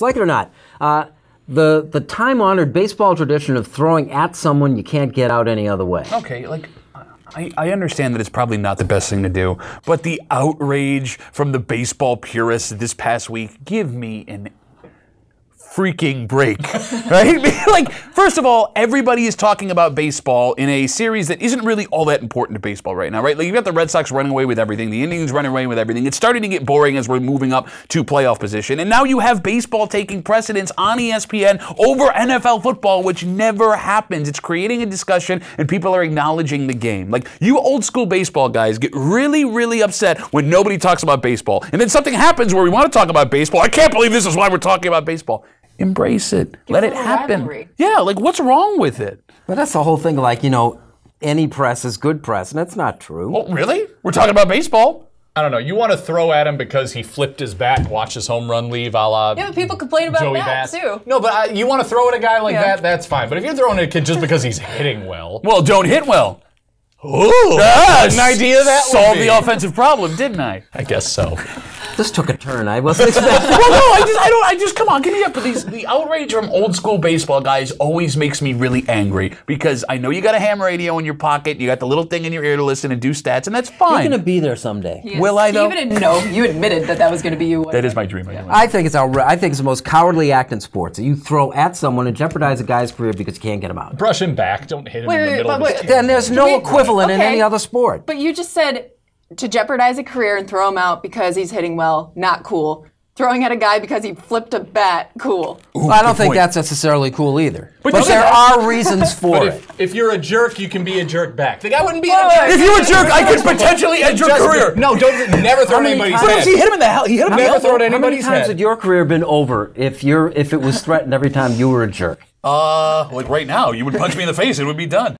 Like it or not, uh, the the time honored baseball tradition of throwing at someone you can't get out any other way. Okay, like I, I understand that it's probably not the best thing to do, but the outrage from the baseball purists this past week give me an freaking break, right? like, first of all, everybody is talking about baseball in a series that isn't really all that important to baseball right now, right? Like, you've got the Red Sox running away with everything, the Indians running away with everything. It's starting to get boring as we're moving up to playoff position, and now you have baseball taking precedence on ESPN over NFL football, which never happens. It's creating a discussion, and people are acknowledging the game. Like, you old school baseball guys get really, really upset when nobody talks about baseball, and then something happens where we want to talk about baseball. I can't believe this is why we're talking about baseball embrace it. Let it it happen. rivalry. Yeah, like what's wrong with it? But that's the whole thing. Like you know, any press is good press, and that's not true. Oh, really? We're talking about baseball. I don't know. You want to throw at him because he flipped his bat and watched his home run leave, a la Yeah, but people complain about Joey that Bass. too. No, but uh, you want to throw at a guy like Yeah. that, that's fine. But if you're throwing at a kid just because he's hitting well, Well, don't hit well. Ooh, Yes. an idea that solved the offensive problem, didn't I? I guess so. This took a turn. I wasn't expecting. well, no, I just, I don't, I just, come on, give me up. But these, the outrage from old school baseball guys always makes me really angry because I know you got a ham radio in your pocket, you got the little thing in your ear to listen and do stats, and that's fine. You're fine. gonna be there someday. Yes. Will I, You though? even no, you admitted that that was going to be you. that is my dream. I. I think it's outra- I think it's the most cowardly act in sports. that You throw at someone and jeopardize a guy's career because you can't get him out. Brush him back. Don't hit him Wait, in the wait, middle but of his wait. chin. Then there's no we- equivalent in any other sport. But you just said to jeopardize a career and throw him out because he's hitting well, not cool. Throwing at a guy because he flipped a bat, cool. Well, I don't think point. that's necessarily cool either. But, you said there are reasons for But it. if, if you're a jerk, you can be a jerk back. The guy wouldn't be a Wait, jerk. If you're a jerk, I could potentially end your Just- career. No, don't never throw at many anybody's times- head. He hit him in the hell. He hit him in the Never elbow. throw it at How many times head. had your career been over if you're if it was threatened every time you were a jerk? Uh, like right now, you would punch me in the face, it would be done.